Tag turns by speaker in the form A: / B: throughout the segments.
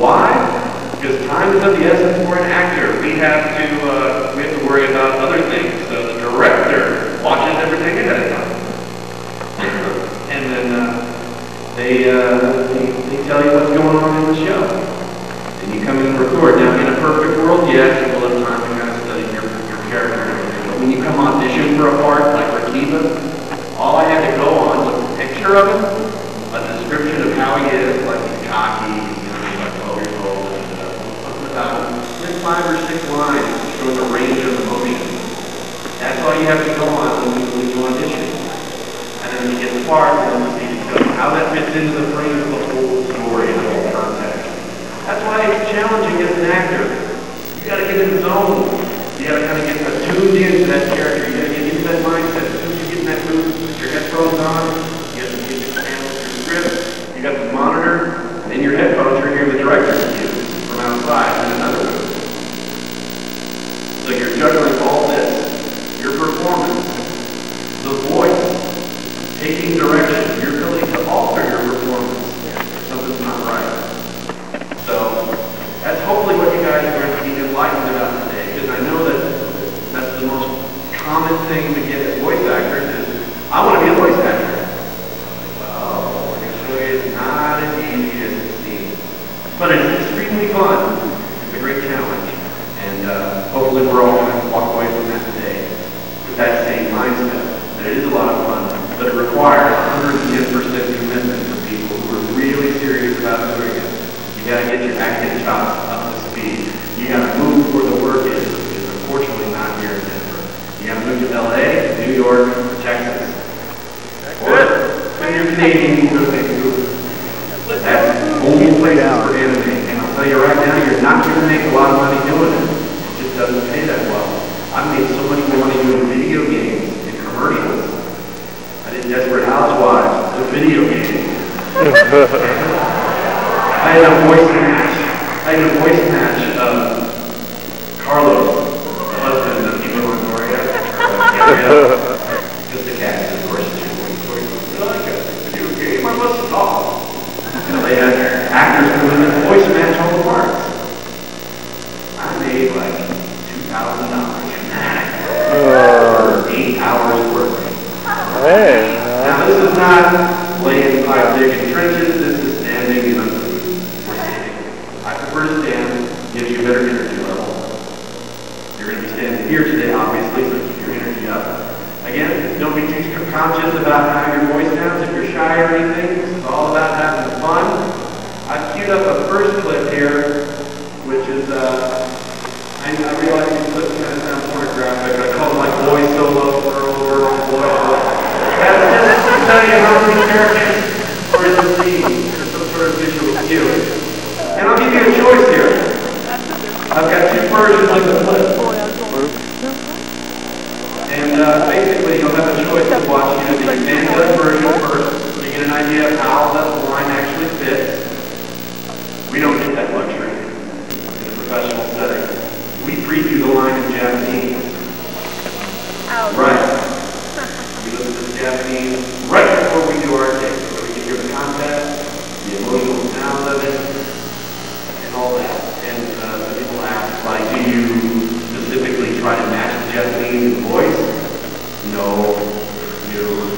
A: Why? Because time is of the essence for an actor. We have to uh, we have to worry about other things. So the director watches everything ahead of time, and then uh, they, uh, they they tell you what's going on in the show. And you come in and record. Now, in a perfect world, yes, you will have time to kind of study your, your character and everything. But when you come audition for a part, like for Kiba, all I had to go on was a picture of him, a description of how he is, like he's cocky, you know, he's like 12 years old, and uh, something about him. Just five or six lines showing the range of emotion. That's all you have to go on when you, when you audition. And then you get the part, then you see how that fits into the frame of the whole story and the whole context. That's why it's challenging as an actor. You gotta get in the zone. You gotta kind of get attuned into that character. You gotta get into that mindset. As soon as you get in that mood, put your headphones on, you got the music channel, your script, you got the monitor, and in your headphones you're hearing the director's cue from outside in another room. So you're juggling all this. Your performance, the voice, taking direction, your ability to alter your performance if something's not right. So that's hopefully what you guys are going to be enlightened about today, because I know that that's the most common thing to get as voice actors is, I want to be a voice actor. Well, it's not as easy as it seems. But it's extremely fun. It's a great challenge. And uh, hopefully we're all going to walk away from that today with same mindset, that it is a lot of fun, but it requires 110% commitment from people who are really serious about doing it. You gotta get your acting chops up to speed. You gotta move where the work is, which is unfortunately not here in Denver. You gotta move to LA, New York, Texas. Or if you're Canadian, you go to Vancouver. That's the only places for anime. And I'll tell you right now, you're not gonna make a lot of money doing it. It just doesn't pay that well. I've made so much money doing video games and commercials. I did Desperate Housewives, the video game. I had a voice match. I had a voice match of Carlos, the husband of Eva Longoria. Just the cat, of course, is your voice. So he goes, "You like a video game? I must talk. You know, they had actors come in and voice match all the parts. I made like two thousand dollars from that. For eight hours worth.
B: Hey,
A: Now, this is not laying pipe digging trenches, this is standing in a or sitting. I prefer to stand, gives you a better energy level. You're going to be standing here today, obviously, so keep your energy up. Don't too conscious about how your voice sounds if you're shy or anything. Is all about having fun. I've queued up a first clip here, which is, uh, I, I realize these clips kind of sound pornographic. I call them like boy solo, girl, girl, boy, boy. That's just to tell you how many characters are in the scene, or some sort of visual cue. And I'll give you a choice here. I've got two versions of the clip. And uh, basically, you'll have a choice to watch either the stand-up version first, so you get an idea of how the line actually fits. We don't get that luxury in a professional setting. We preview the line in Japanese. Right. We listen to the Japanese right before we do our take, so we can hear the context, the emotional sound of it, and all that. And uh, some people ask, like, do you specifically try to match the Japanese voice? No. You.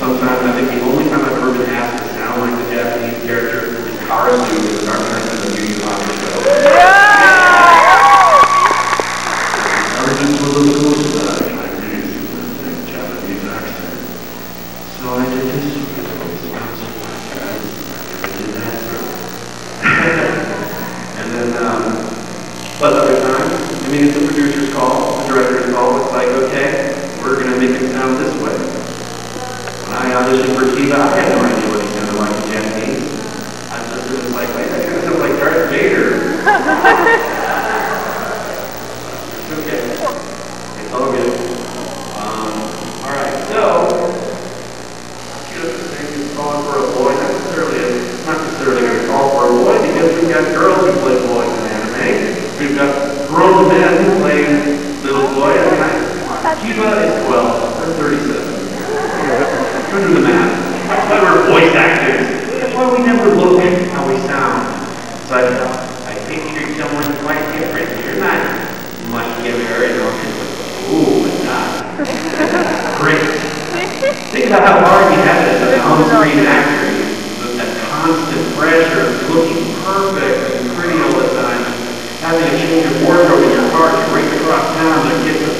A: Sometimes I think the only time I've ever been asked to sound like the Japanese character is Karasu in Dark Knight of the Yu Yu Hakusho. Everything's a little close to that. I really super thick Japanese accent. So I did this. I did that. and then, um, but other times, I mean, it's the producer's call, the director's call. It's like, okay, we're going to make it sound this way. When I auditioned for Kiba, I had Sheba is 12, or 37. Go do the math. That's why we're voice actors. That's why we never look at how we sound. So I thought, I pictured someone quite different. You're not much giver and organ with, ooh, and not. Great. Think about how hard you have as an on-screen actor. The, constant pressure of looking perfect and pretty all the time, having to change your wardrobe in your car to race across town and get the